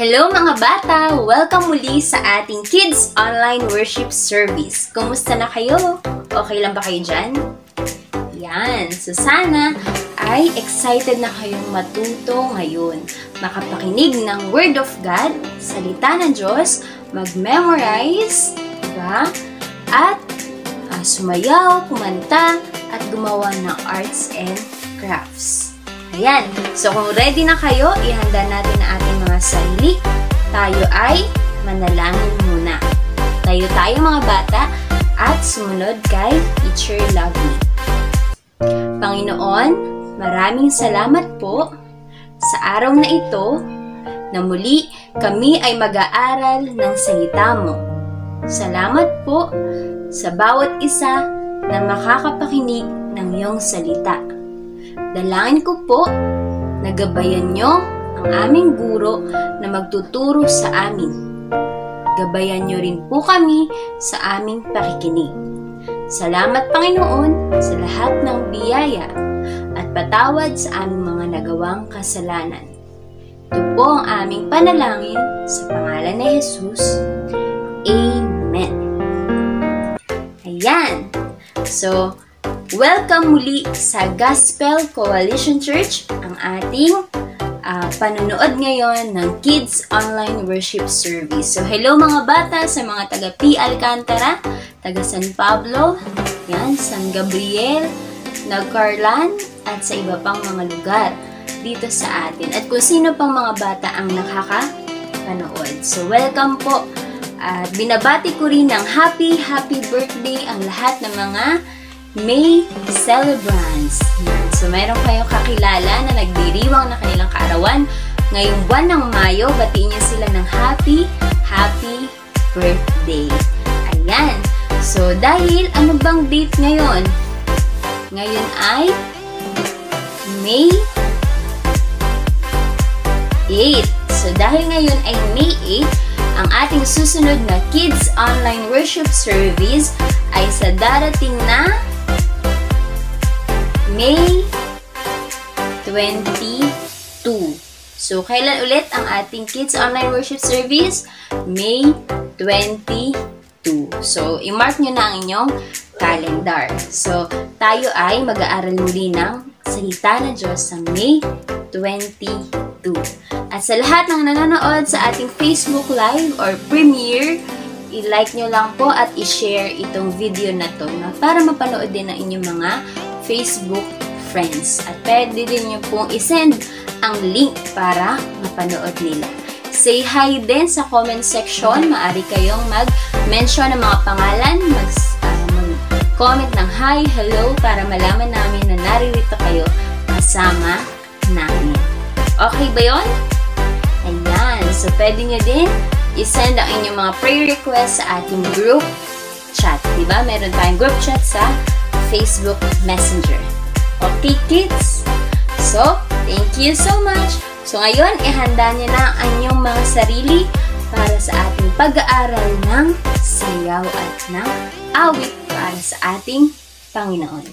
Hello mga bata! Welcome muli sa ating Kids Online Worship Service. Kumusta na kayo? Okay lang ba kayo dyan? Yan! So sana ay excited na kayong matuto ngayon. Makapakinig ng Word of God, salita ng Diyos, mag-memorize, diba? At uh, sumayaw, kumanta, at gumawa ng arts and crafts. Ayan. So, kung ready na kayo, ihanda natin ang ating mga sarili. Tayo ay manalangin muna. Tayo tayo mga bata at sumunod kay Teacher Lovely. Panginoon, maraming salamat po sa araw na ito na muli kami ay mag-aaral ng salita mo. Salamat po sa bawat isa na makakapakinig ng iyong salita. Dalangin ko po na gabayan nyo ang aming guro na magtuturo sa amin. Gabayan nyo rin po kami sa aming pakikinig. Salamat Panginoon sa lahat ng biyaya at patawad sa aming mga nagawang kasalanan. Ito po ang aming panalangin sa pangalan ni Jesus. Amen. Ayan. So, Welcome muli sa Gospel Coalition Church, ang ating uh, panonood ngayon ng Kids Online Worship Service. So, hello mga bata sa mga taga P. Alcantara, taga San Pablo, yan, San Gabriel, Nagcarlan, at sa iba pang mga lugar dito sa atin. At kung sino pang mga bata ang nakakapanood. So, welcome po. At uh, binabati ko rin ng happy, happy birthday ang lahat ng mga May Celebrants. So, mayroon kayong kakilala na nagdiriwang na kanilang kaarawan. Ngayong buwan ng Mayo, batiin niyo sila ng happy, happy birthday. Ayan. So, dahil ano bang date ngayon? Ngayon ay May 8. So, dahil ngayon ay May 8, ang ating susunod na Kids Online Worship Service ay sa darating na May 22. So, kailan ulit ang ating Kids Online Worship Service? May 22. So, i-mark nyo na ang inyong calendar. So, tayo ay mag-aaral muli ng salita ng Diyos sa May 22. At sa lahat ng nanonood sa ating Facebook Live or Premiere, i-like nyo lang po at i-share itong video na to na para mapanood din ng inyong mga Facebook friends. At pwede din nyo pong isend ang link para mapanood nila. Say hi din sa comment section. Maari kayong mag-mention ng mga pangalan, uh, mag-comment ng hi, hello, para malaman namin na naririto kayo kasama namin. Okay ba yon? Ayan. So, pwede nyo din i-send ang inyong mga prayer requests sa ating group chat. Diba? Meron tayong group chat sa Facebook Messenger. Okay, kids? So, thank you so much. So, ngayon, ihanda niyo na ang inyong mga sarili para sa ating pag-aaral ng sayaw at ng awit para sa ating Panginoon.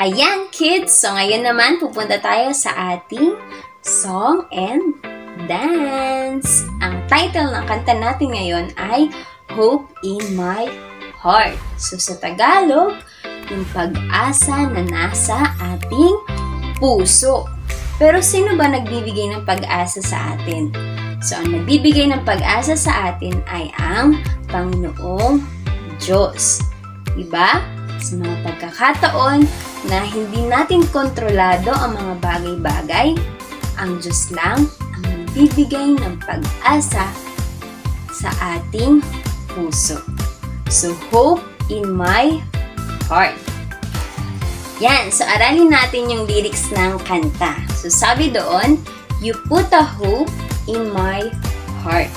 Ayan, kids! So, ngayon naman, pupunta tayo sa ating song and dance. Ang title ng kanta natin ngayon ay Hope in My Heart. So, sa Tagalog, yung pag-asa na nasa ating puso. Pero sino ba nagbibigay ng pag-asa sa atin? So, ang nagbibigay ng pag-asa sa atin ay ang Panginoong Diyos. Diba? Sa mga pagkakataon na hindi natin kontrolado ang mga bagay-bagay, ang Diyos lang ang nagbibigay ng pag-asa sa ating puso. So, hope in my heart. Yan, so aralin natin yung lyrics ng kanta. So sabi doon, you put a hope in my heart.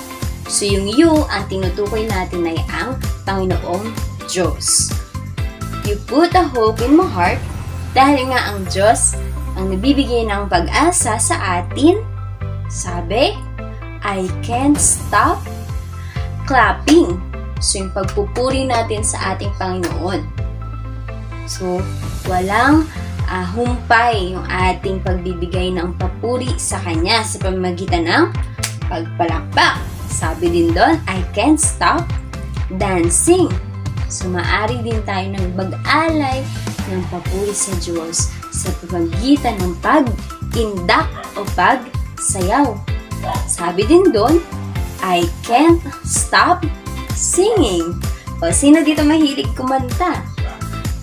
So yung you, ang tinutukoy natin ay ang Panginoong Diyos. You put a hope in my heart dahil nga ang Diyos ang nabibigay ng pag-asa sa atin. Sabi, I can't stop clapping. So yung pagpupuri natin sa ating Panginoon. So, walang uh, humpay yung ating pagbibigay ng papuri sa Kanya sa pamamagitan ng pagpalakpak. Sabi din doon, I can't stop dancing. So, maari din tayo ng mag-alay ng papuri sa Diyos sa pamamagitan ng pag-indak o pag-sayaw. Sabi din doon, I can't stop singing. O, sino dito mahilig kumanta?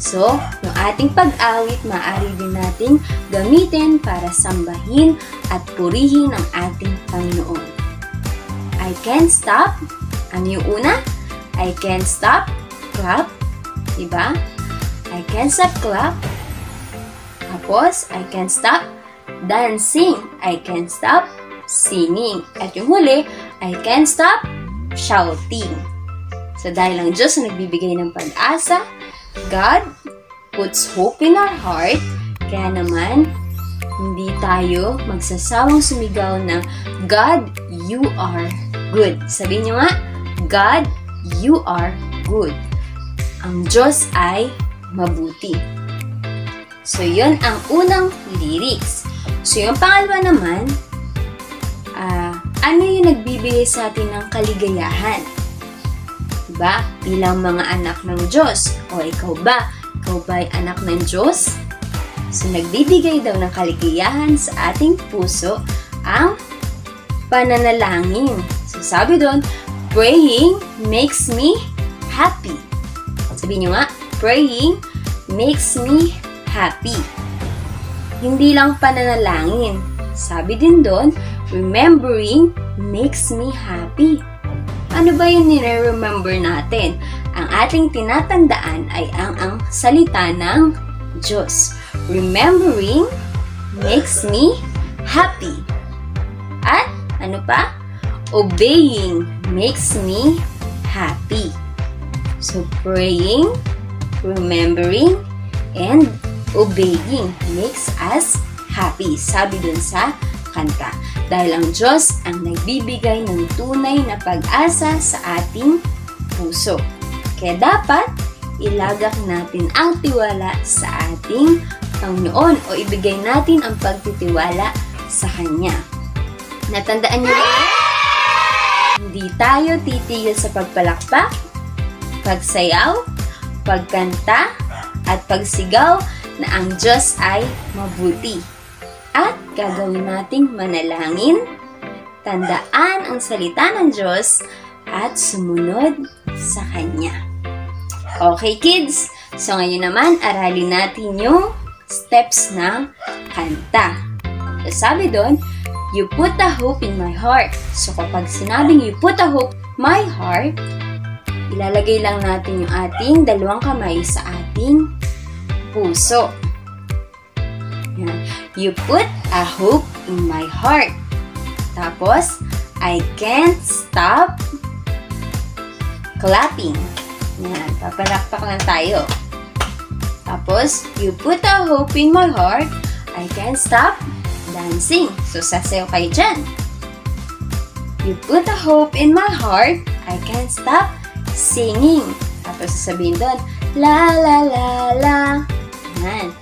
So, yung ating pag-awit, maaari din nating gamitin para sambahin at purihin ang ating Panginoon. I can't stop. Ano yung una? I can't stop clap. Diba? I can't stop clap. Tapos, I can't stop dancing. I can't stop singing. At yung huli, I can't stop shouting. So, dahil ang Diyos na nagbibigay ng pag-asa, God puts hope in our heart, kaya naman, hindi tayo magsasawang sumigaw na, God, you are good. Sabihin nyo nga, God, you are good. Ang Diyos ay mabuti. So, yun ang unang lyrics. So, yung pangalawa naman, ano yung nagbibigay sa atin ng kaligayahan? Diba? Bilang mga anak ng Diyos. O ikaw ba? Ikaw ba ay anak ng Diyos? So, nagbibigay daw ng kaligayahan sa ating puso ang pananalangin. So, sabi doon, praying makes me happy. Sabi nyo nga, praying makes me happy. Hindi lang pananalangin. Sabi din doon, remembering makes me happy. Ano ba yung nire-remember natin? Ang ating tinatandaan ay ang ang salita ng Diyos. Remembering makes me happy. At ano pa? Obeying makes me happy. So praying, remembering, and obeying makes us happy. Sabi dun sa kanta. Dahil ang Diyos ang nagbibigay ng tunay na pag-asa sa ating puso. Kaya dapat ilagak natin ang tiwala sa ating Panginoon o ibigay natin ang pagtitiwala sa Kanya. Natandaan niyo ba? Hindi tayo titigil sa pagpalakpak, pagsayaw, pagkanta, at pagsigaw na ang Diyos ay mabuti. Gagawin nating manalangin, tandaan ang salita ng Diyos, at sumunod sa Kanya. Okay kids, so ngayon naman aralin natin yung steps ng kanta. So sabi doon, You put a hope in my heart. So kapag sinabing you put a hope my heart, ilalagay lang natin yung ating dalawang kamay sa ating puso. Yan. You put a hope in my heart. Tapos, I can't stop clapping. Yan. Papalakpak lang tayo. Tapos, you put a hope in my heart. I can't stop dancing. So, sasayaw kayo dyan. You put a hope in my heart, I can't stop singing. Tapos sasabihin doon, la la la la. Yan.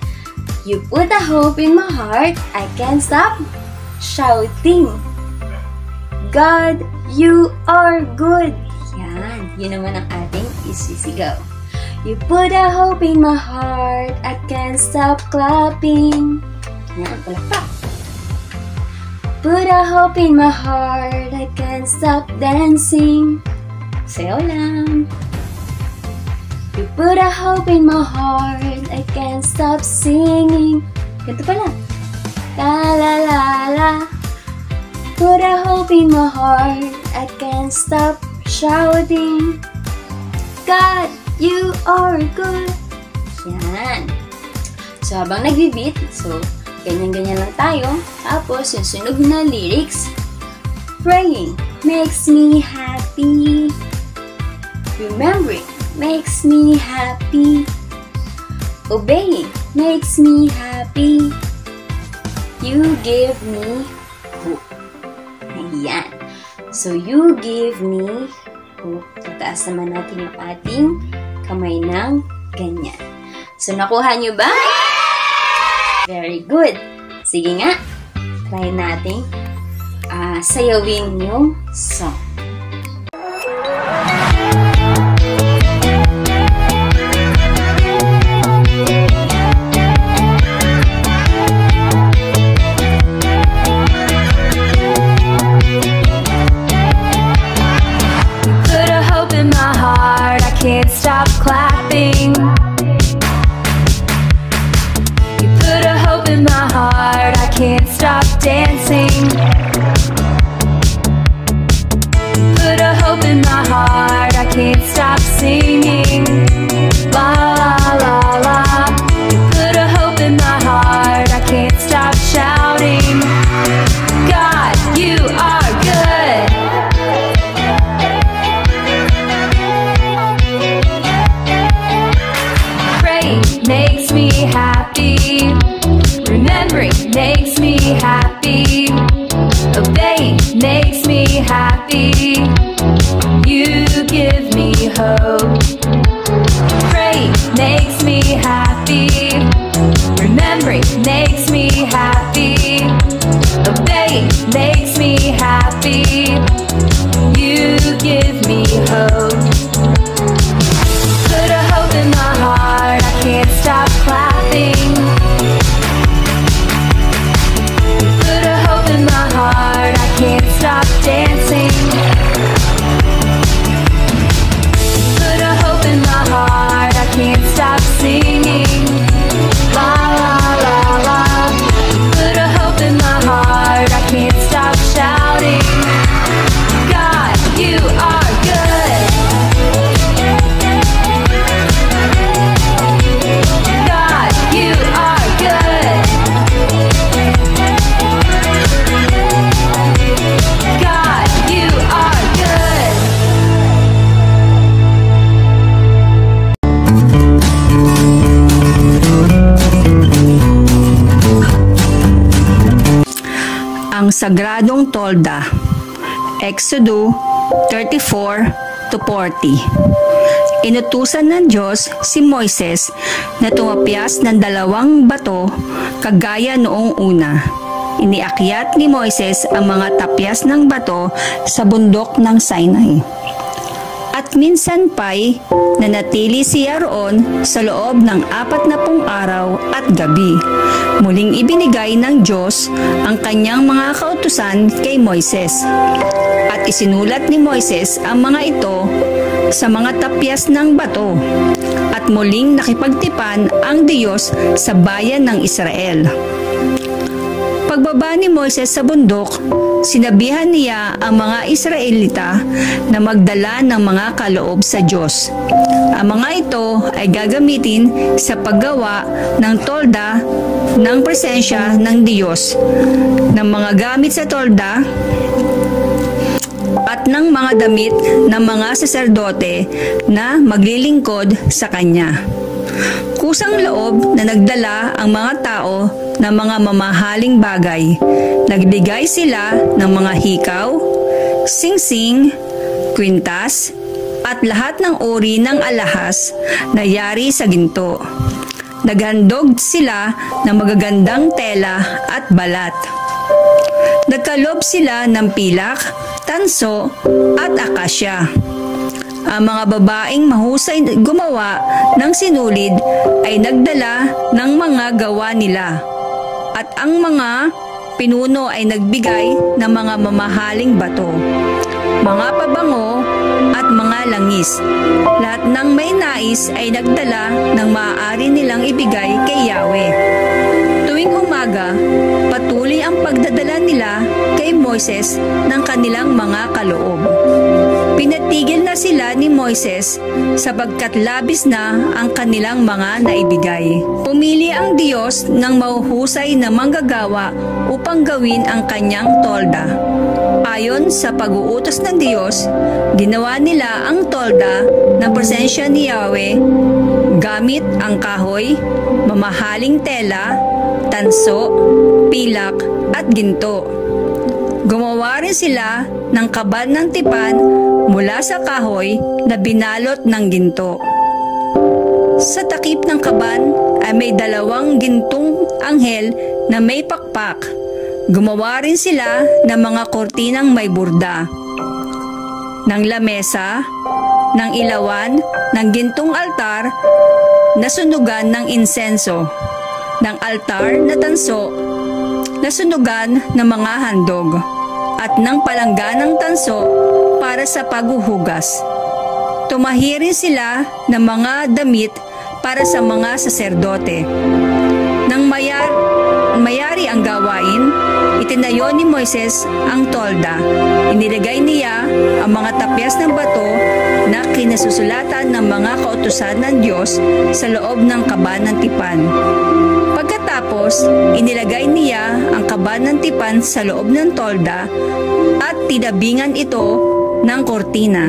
You put a hope in my heart, I can't stop shouting. God, you are good. Yan. Yun naman ang ating isisigaw. You put a hope in my heart, I can't stop clapping. Yan, palakpak. Put a hope in my heart, I can't stop dancing. Sayo lang. Put a hope in my heart, I can't stop singing. Ganito pala. La la la la. Put a hope in my heart, I can't stop shouting. God, you are good. Yan. So, habang nag-beat, so, Ganyan-ganyan lang tayo. Tapos, yung sunog na lyrics, Praying makes me happy. Remembering makes me happy. Obeying makes me happy. You give me hope. Ayan. So, you give me hope. Tataas naman natin yung ating kamay ng ganyan. So, nakuha nyo ba? Very good. Sige nga, try natin uh, sayawin yung song. Sagradong Tolda. Exodo 34 to 40. Inutusan ng Diyos si Moises na tumapyas ng dalawang bato kagaya noong una. Iniakyat ni Moises ang mga tapyas ng bato sa bundok ng Sinai. At minsan pa'y nanatili si Aaron sa loob ng apat na pung araw at gabi. Muling ibinigay ng Diyos ang kanyang mga kautusan kay Moises. At isinulat ni Moises ang mga ito sa mga tapyas ng bato. At muling nakipagtipan ang Diyos sa bayan ng Israel. Pagbaba ni Moises sa bundok, sinabihan niya ang mga Israelita na magdala ng mga kaloob sa Diyos. Ang mga ito ay gagamitin sa paggawa ng tolda ng presensya ng Diyos, ng mga gamit sa tolda, at ng mga damit ng mga saserdote na maglilingkod sa Kanya. Kusang loob na nagdala ang mga tao ng mga mamahaling bagay. Nagbigay sila ng mga hikaw, singsing, kwintas, at lahat ng uri ng alahas na yari sa ginto. Naghandog sila ng magagandang tela at balat. Nagkalob sila ng pilak, tanso, at akasya. Ang mga babaeng mahusay gumawa ng sinulid ay nagdala ng mga gawa nila. At ang mga pinuno ay nagbigay ng mga mamahaling bato, mga pabango at mga langis. Lahat ng may nais ay nagdala ng maaari nilang ibigay kay Yahweh. Tuwing umaga, patuloy ang pagdadala nila kay Moises ng kanilang mga kaloob. Pinatigil na sila ni Moises sapagkat labis na ang kanilang mga naibigay. Pumili ang Diyos ng mahuhusay na manggagawa upang gawin ang kanyang tolda. Ayon sa pag-uutos ng Diyos, ginawa nila ang tolda ng presensya ni Yahweh gamit ang kahoy, mamahaling tela, tanso, pilak at ginto. Gumawa rin sila ng kaban ng tipan mula sa kahoy na binalot ng ginto. Sa takip ng kaban ay may dalawang gintong anghel na may pakpak. Gumawa rin sila ng mga kortinang may burda, ng lamesa, ng ilawan, ng gintong altar na sunugan ng insenso, ng altar na tanso na sunugan ng mga handog, at ng palangganang tanso para sa paghuhugas. Tumahirin sila ng mga damit para sa mga saserdote. Nang mayar, mayari ang gawain, itinayo ni Moises ang tolda. Inilagay niya ang mga tapyas ng bato na kinasusulatan ng mga kautusan ng Diyos sa loob ng kaban ng tipan. Pagkatapos, inilagay niya ang kaban ng tipan sa loob ng tolda at tinabingan ito ng kortina.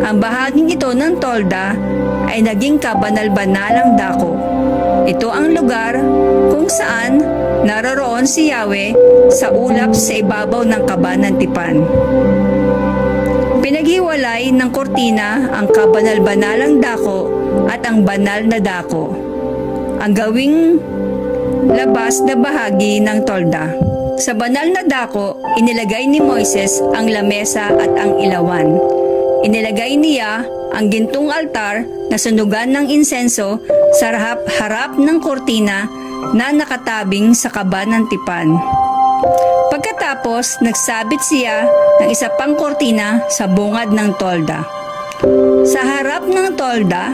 Ang bahaging ito ng tolda ay naging kabanal-banalang dako. Ito ang lugar kung saan naroroon si Yahweh sa ulap sa ibabaw ng kaban ng tipan. Pinaghiwalay ng kortina ang kabanal-banalang dako at ang banal na dako. Ang gawing labas na bahagi ng tolda. Sa banal na dako, inilagay ni Moises ang lamesa at ang ilawan. Inilagay niya ang gintong altar na sunugan ng insenso sa harap-harap ng kortina na nakatabing sa kaba ng tipan. Pagkatapos, nagsabit siya ng isa pang kortina sa bungad ng tolda. Sa harap ng tolda,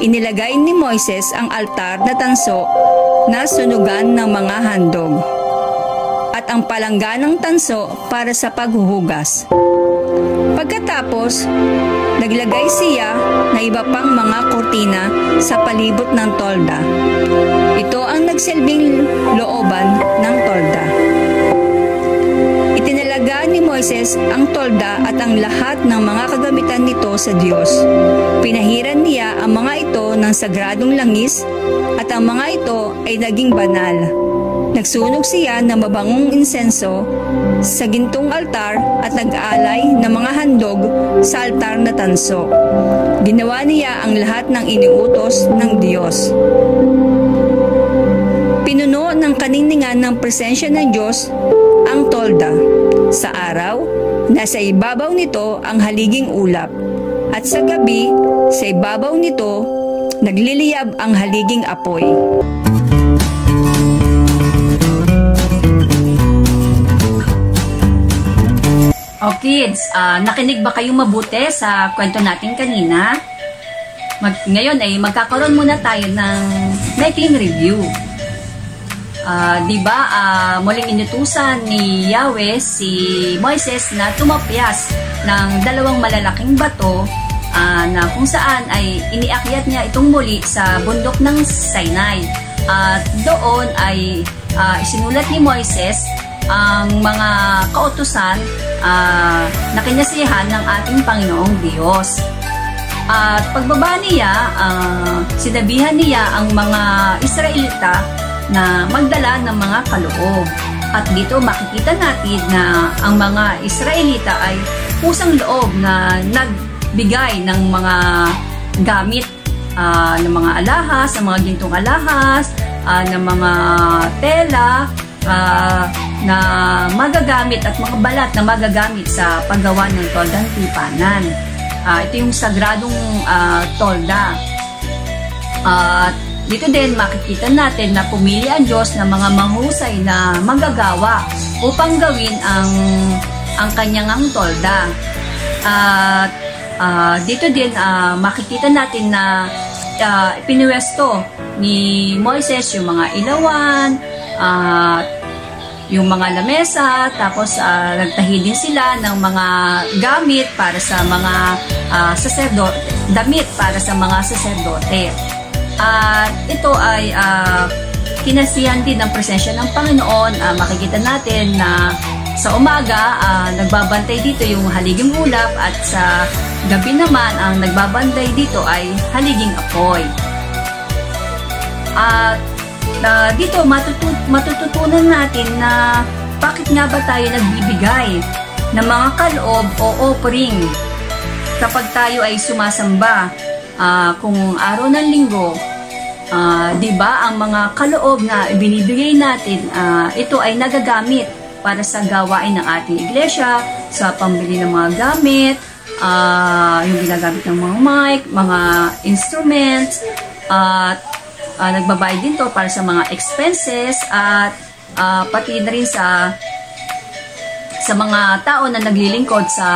inilagay ni Moises ang altar na tanso na sunugan ng mga handog ang palangganang tanso para sa paghuhugas. Pagkatapos, naglagay siya na iba pang mga kortina sa palibot ng tolda. Ito ang nagsilbing looban ng tolda. Itinalaga ni Moises ang tolda at ang lahat ng mga kagamitan nito sa Diyos. Pinahiran niya ang mga ito ng sagradong langis at ang mga ito ay naging banal. Nagsunog siya ng mabangong insenso sa gintong altar at nag-aalay ng mga handog sa altar na tanso. Ginawa niya ang lahat ng iniutos ng Diyos. Pinuno ng kaninningan ng presensya ng Diyos ang tolda. Sa araw, nasa ibabaw nito ang haliging ulap. At sa gabi, sa ibabaw nito, nagliliyab ang haliging apoy. Kids, ah, nakinig ba kayong mabuti sa kwento natin kanina? Mag, ngayon ay magkakaroon muna tayo ng maikling review. Ah, 'di ba? ah, muling inutusan ni Yahweh si Moises na tumapyas ng dalawang malalaking bato ah, na kung saan ay iniakyat niya itong muli sa bundok ng Sinai. At doon ay ah, isinulat ni Moises ang mga kautusan uh, na kinasihan ng ating Panginoong Diyos. At pagbaba niya, uh, sinabihan niya ang mga Israelita na magdala ng mga kaloob. At dito makikita natin na ang mga Israelita ay pusang loob na nagbigay ng mga gamit uh, ng mga alahas, ng mga gintong alahas, uh, ng mga tela, uh, na magagamit at mga balat na magagamit sa paggawa ng toldang tipanan. Uh, ito yung sagradong uh, tolda. At uh, dito din makikita natin na pumili ang Diyos ng mga mahusay na magagawa upang gawin ang ang kanyang ang tolda. At uh, dito din uh, makikita natin na uh, pinuwesto ni Moises yung mga ilawan, at uh, yung mga lamesa, tapos uh, nagtahi din sila ng mga gamit para sa mga uh, saserdote, damit para sa mga saserdote. At uh, ito ay uh, kinasihan din ng presensya ng Panginoon. Uh, makikita natin na sa umaga, uh, nagbabantay dito yung haliging ulap at sa gabi naman, ang nagbabantay dito ay haliging apoy. At uh, na dito matutut matututunan natin na bakit nga ba tayo nagbibigay ng mga kaloob o offering? Kapag tayo ay sumasamba uh, kung araw ng linggo Ah, 'di ba ang mga kaloob na ibinibigay natin, ah, ito ay nagagamit para sa gawain ng ating iglesia, sa pambili ng mga gamit, ah, yung ginagamit ng mga mic, mga instruments, at ah, nagbabayad din to para sa mga expenses at ah, pati na rin sa sa mga tao na naglilingkod sa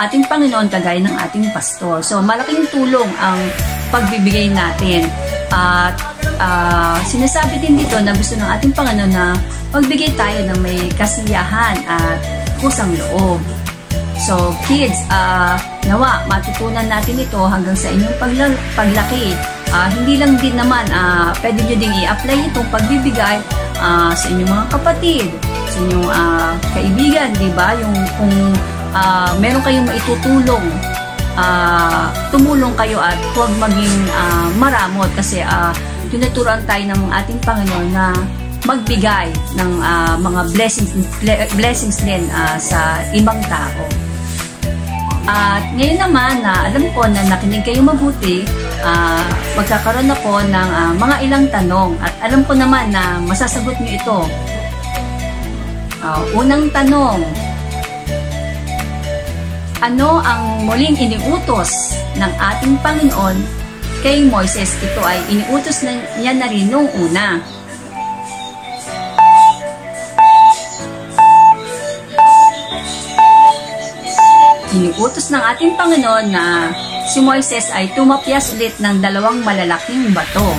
ating Panginoon kagaya ng ating pastor. So malaking tulong ang pagbibigay natin. At ah, sinasabi din dito na gusto ng ating Panginoon na magbigay tayo ng may kasiyahan at kusang loob. So, kids, ah nawa, matutunan natin ito hanggang sa inyong pagla- paglaki. Ah, hindi lang din naman, ah pwede nyo ding i-apply itong pagbibigay ah, sa inyong mga kapatid, sa inyong ah, kaibigan, di ba? Yung kung ah, meron kayong maitutulong, ah, tumulong kayo at huwag maging ah, maramot kasi ah, tinuturuan tayo ng ating Panginoon na magbigay ng ah, mga blessings ble- blessings din ah, sa ibang tao. At ngayon naman na alam ko na nakinig kayo mabuti, ah, magkakaroon ako ng ah, mga ilang tanong at alam ko naman na masasagot niyo ito. Ah, unang tanong, ano ang muling iniutos ng ating Panginoon kay Moises? Ito ay iniutos na niya na rin noong una. Iniutos ng ating Panginoon na si Moises ay tumapyas ulit ng dalawang malalaking bato.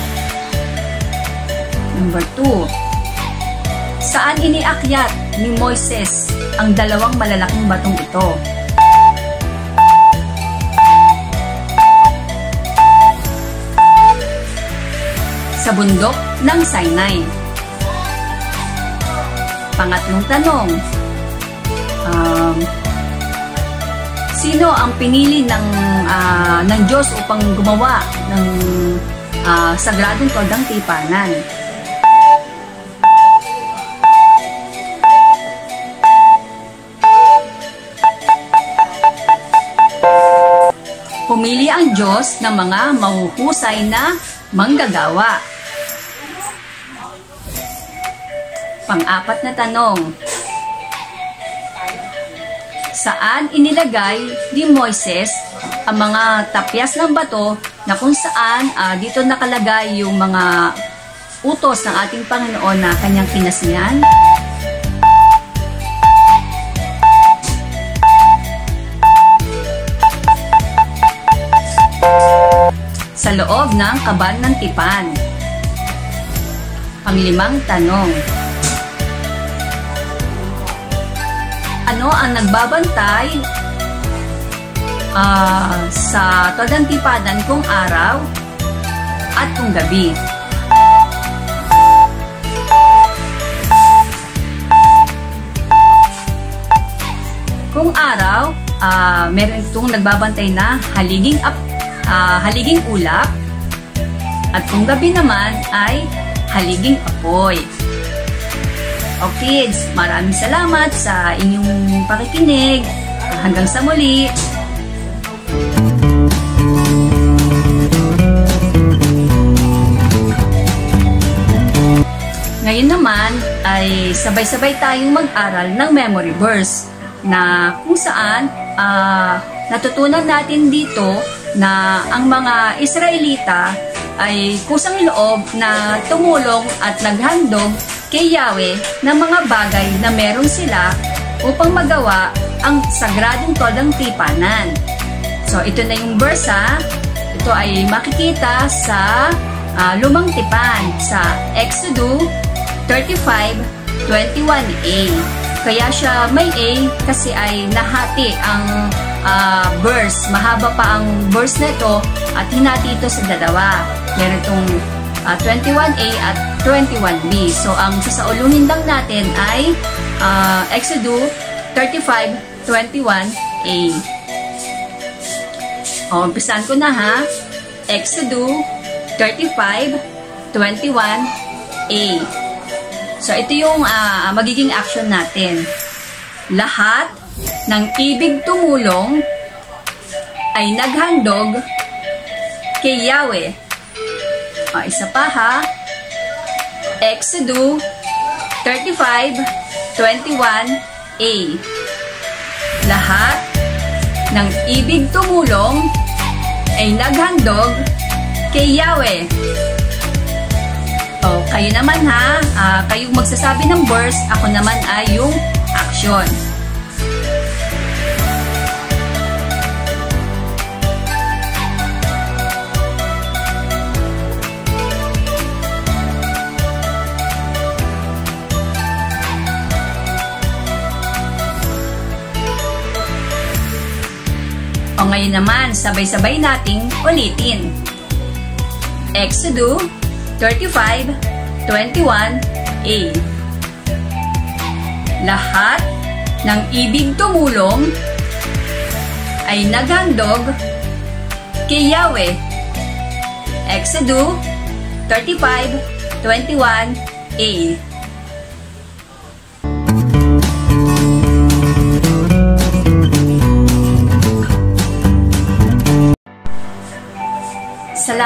Number 2. Saan iniakyat ni Moises ang dalawang malalaking batong ito? Sa bundok ng Sinai. Pangatlong tanong. Um, sino ang pinili ng ah, ng Diyos upang gumawa ng ah, sagradong todang tipanan? Pumili ang Diyos ng mga mahuhusay na manggagawa. Pang-apat na tanong. Saan inilagay ni Moises ang mga tapyas ng bato na kung saan ah, dito nakalagay yung mga utos ng ating Panginoon na kanyang kinasnian? Sa loob ng kaban ng tipan. Panglimang tanong. Ano ang nagbabantay ah, sa todang tipadan kung araw at kung gabi. Kung araw, ah, meron itong nagbabantay na haliging, ap, ah, haliging ulap at kung gabi naman ay haliging apoy. O kids, maraming salamat sa inyong pakikinig. Hanggang sa muli. Ngayon naman ay sabay-sabay tayong mag-aral ng memory verse na kung saan ah, natutunan natin dito na ang mga Israelita ay kusang loob na tumulong at naghandog kay Yahweh ng mga bagay na meron sila upang magawa ang sagradong todang tipanan. So, ito na yung verse ha. Ito ay makikita sa ah, lumang tipan sa Exodus 35:21a. Kaya siya may A kasi ay nahati ang ah, verse. Mahaba pa ang verse na ito at hinati ito sa dalawa. Meron itong ah, 21a at 21b. So, ang sasauluhin lang natin ay ah, Exodus 35:21a. O, umpisan ko na ha. Exodus 35:21a. So, ito yung ah, magiging action natin. Lahat ng ibig tumulong ay naghandog kay Yahweh Ah, isa pa ha. Exodus 35:21a. Lahat ng ibig tumulong ay naghandog kay Yahweh. O, kayo naman ha, ah, kayong magsasabi ng verse, ako naman ay yung action. O ngayon naman, sabay-sabay nating ulitin. Exodus 35:21a. Lahat ng ibig tumulong ay naghandog kay Yahweh. Exodus 35:21a.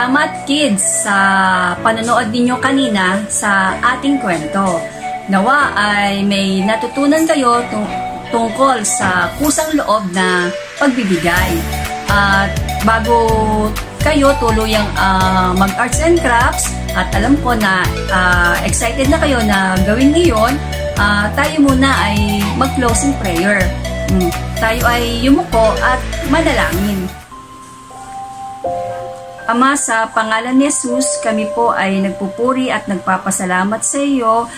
Salamat kids sa panonood ninyo kanina sa ating kwento. Nawa ay may natutunan kayo tung- tungkol sa kusang loob na pagbibigay. At bago kayo tuluyang ah, mag-arts and crafts at alam ko na ah, excited na kayo na gawin iyon, ah, tayo muna ay mag-closing prayer. Mm, tayo ay yumuko at manalangin. Ama, sa pangalan ni Jesus, kami po ay nagpupuri at nagpapasalamat sa iyo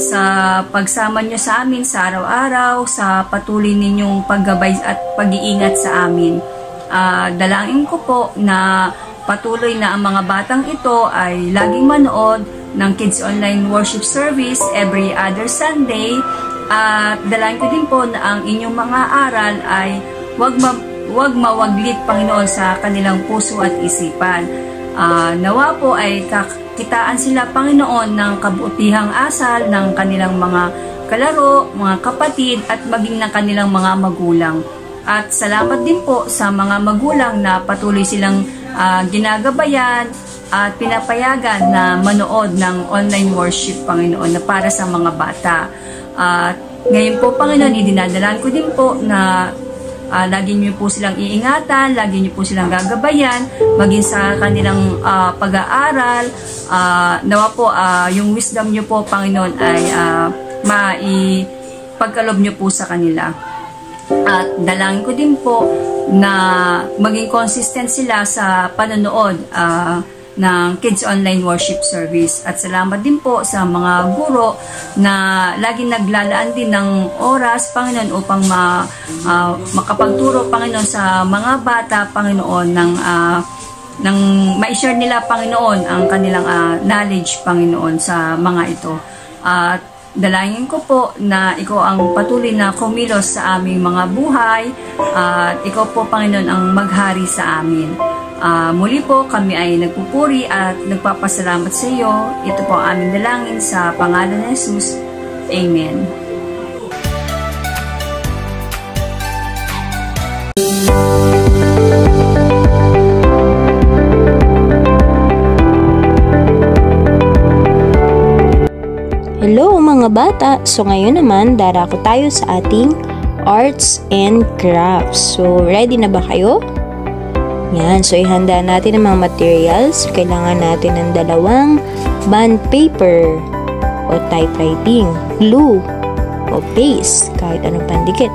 sa pagsama niyo sa amin sa araw-araw, sa patuloy ninyong paggabay at pag-iingat sa amin. Ah, dalangin ko po na patuloy na ang mga batang ito ay laging manood ng Kids Online Worship Service every other Sunday at dalangin ko din po na ang inyong mga aral ay wag ma- wag mawaglit Panginoon sa kanilang puso at isipan. Ah, nawa po ay kakitaan sila Panginoon ng kabutihang asal ng kanilang mga kalaro, mga kapatid at maging ng kanilang mga magulang. At salamat din po sa mga magulang na patuloy silang ah, ginagabayan at pinapayagan na manood ng online worship Panginoon na para sa mga bata. At ngayon po Panginoon, idinadalan ko din po na Ah, lagi niyo po silang iingatan, lagi niyo po silang gagabayan, maging sa kanilang ah, pag-aaral. Ah, nawa po ah, yung wisdom niyo po, Panginoon, ay uh, maipagkalob niyo po sa kanila. At dalangin ko din po na maging consistent sila sa panonood ah, ng Kids Online Worship Service. At salamat din po sa mga guro na laging naglalaan din ng oras, Panginoon, upang ma, ah, makapagturo, Panginoon, sa mga bata, Panginoon, ng ah, ng ma-share nila, Panginoon, ang kanilang ah, knowledge, Panginoon, sa mga ito. At dalangin ko po na ikaw ang patuloy na kumilos sa aming mga buhay at ikaw po, Panginoon, ang maghari sa amin. Ah, muli po kami ay nagpupuri at nagpapasalamat sa iyo. Ito po ang aming dalangin sa pangalan ni Jesus. Amen. Hello mga bata! So ngayon naman, darako tayo sa ating arts and crafts. So ready na ba kayo? Yan, so ihanda natin ang mga materials. Kailangan natin ng dalawang bond paper o typewriting, glue o paste, kahit anong pandikit.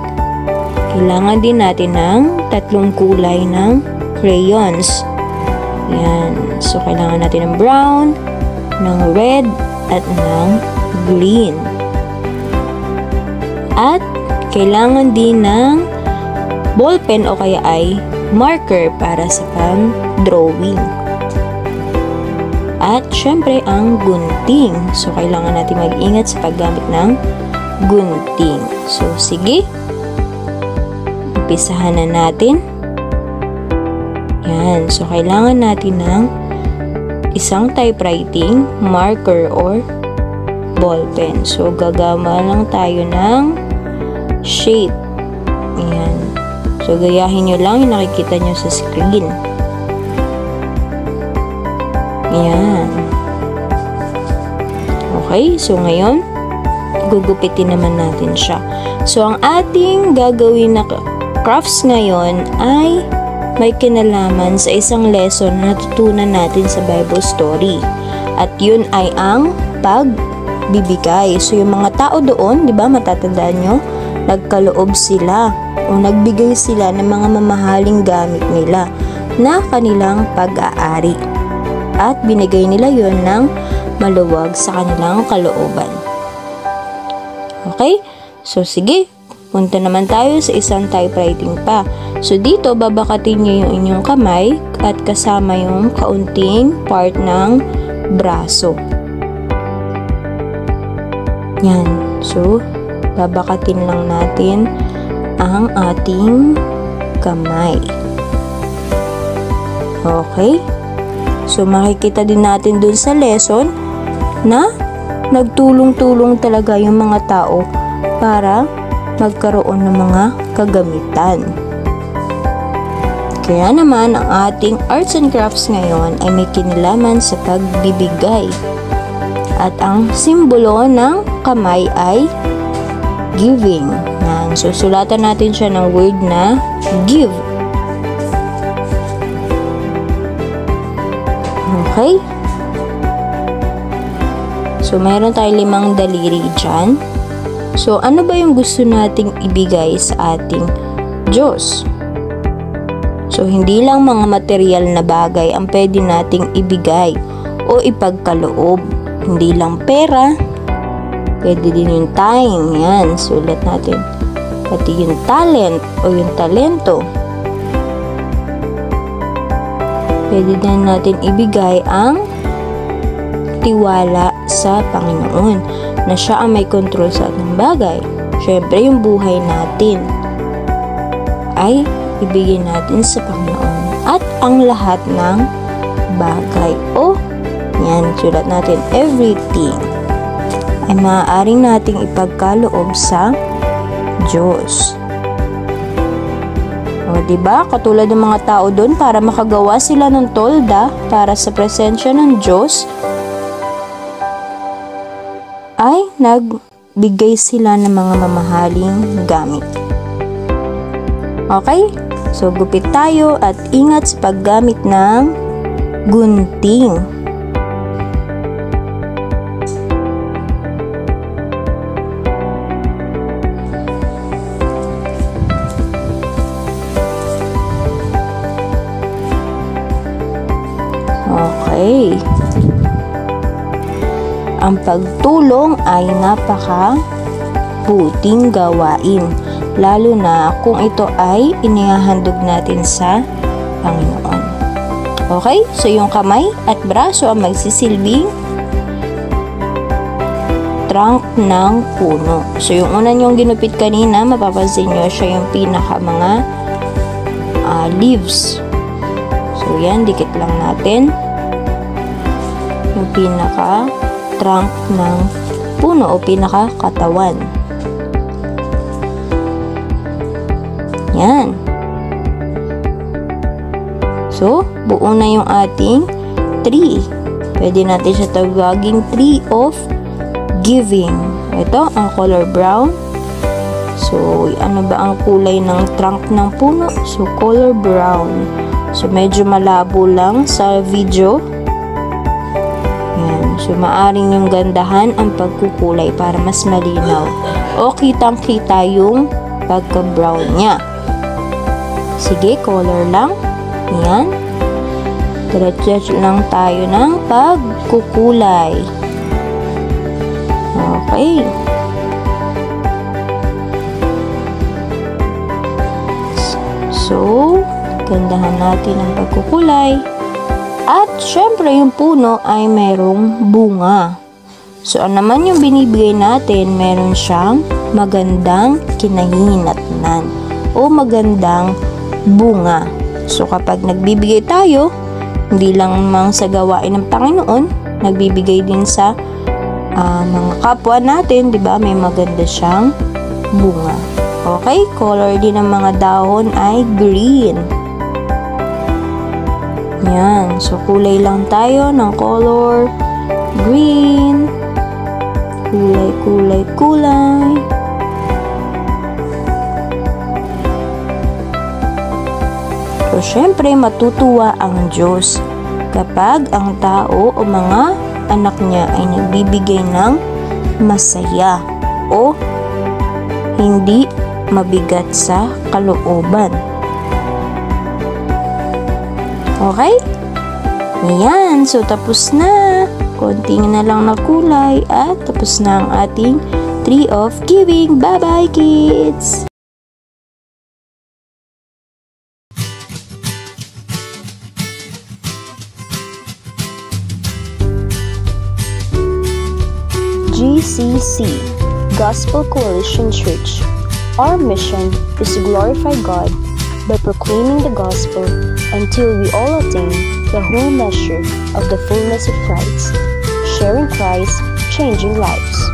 Kailangan din natin ng tatlong kulay ng crayons. Yan, so kailangan natin ng brown, ng red, at ng green. At kailangan din ng ballpen o kaya ay marker para sa pang-drawing. At syempre ang gunting. So kailangan natin mag-ingat sa paggamit ng gunting. So sige, umpisahan na natin. Yan. So kailangan natin ng isang typewriting, marker, or ballpen. So, gagama lang tayo ng shape. Ayan. So, gayahin nyo lang yung nakikita nyo sa screen. Yan. Okay, so ngayon, gugupitin naman natin siya. So, ang ating gagawin na crafts ngayon ay may kinalaman sa isang lesson na natutunan natin sa Bible story. At yun ay ang pagbibigay. So, yung mga tao doon, di ba, matatandaan nyo, nagkaloob sila o nagbigay sila ng mga mamahaling gamit nila na kanilang pag-aari. At binigay nila yon ng maluwag sa kanilang kalooban. Okay? So, sige. Punta naman tayo sa isang typewriting pa. So, dito, babakatin nyo yung inyong kamay at kasama yung kaunting part ng braso. Yan. So, babakatin lang natin ang ating kamay. Okay? So, makikita din natin dun sa lesson na nagtulong-tulong talaga yung mga tao para magkaroon ng mga kagamitan. Kaya naman, ang ating arts and crafts ngayon ay may kinalaman sa pagbibigay. At ang simbolo ng kamay ay giving. Yan. So, natin siya ng word na give. Okay? So, mayroon tayong limang daliri dyan. So, ano ba yung gusto nating ibigay sa ating Diyos? So, hindi lang mga material na bagay ang pwede nating ibigay o ipagkaloob. Hindi lang pera, pwede din yung time. Yan, sulat natin. Pati yung talent o yung talento. Pwede din natin ibigay ang tiwala sa Panginoon na siya ang may kontrol sa ating bagay. Siyempre, yung buhay natin ay ibigay natin sa Panginoon. At ang lahat ng bagay o yan, sulat natin everything ay maaaring nating ipagkaloob sa Diyos. O, ba? Katulad ng mga tao doon para makagawa sila ng tolda para sa presensya ng Diyos, ay nagbigay sila ng mga mamahaling gamit. Okay? So, gupit tayo at ingat sa paggamit ng gunting. Okay. Ang pagtulong ay napaka buting gawain, lalo na kung ito ay inihahandog natin sa Panginoon. Okay? So, yung kamay at braso ang magsisilbing trunk ng puno. So, yung una nyong ginupit kanina, mapapansin nyo siya yung pinaka mga uh, leaves. So, yan, dikit lang natin pinaka trunk ng puno o pinaka katawan. Yan. So, buo na yung ating tree. Pwede natin siya tawaging tree of giving. Ito, ang color brown. So, ano ba ang kulay ng trunk ng puno? So, color brown. So, medyo malabo lang sa video. So, maaring yung gandahan ang pagkukulay para mas malinaw. O, kitang-kita yung pagka-brown niya. Sige, color lang. Yan. Diretso lang tayo ng pagkukulay. Okay. So, gandahan natin ang pagkukulay. At syempre yung puno ay merong bunga. So, ano naman yung binibigay natin, meron siyang magandang kinahinatnan o magandang bunga. So, kapag nagbibigay tayo, hindi lang mang sa gawain ng Panginoon, nagbibigay din sa uh, mga kapwa natin, di ba? May maganda siyang bunga. Okay, color din ng mga dahon ay green. Yan. So, kulay lang tayo ng color green. Kulay, kulay, kulay. So, syempre, matutuwa ang Diyos kapag ang tao o mga anak niya ay nagbibigay ng masaya o hindi mabigat sa kalooban. Okay? Ayan. So, tapos na. Konting na lang na kulay at tapos na ang ating Tree of Giving. Bye-bye, kids! GCC Gospel Coalition Church. Our mission is to glorify God by proclaiming the gospel until we all attain the whole measure of the fullness of Christ, sharing Christ, changing lives.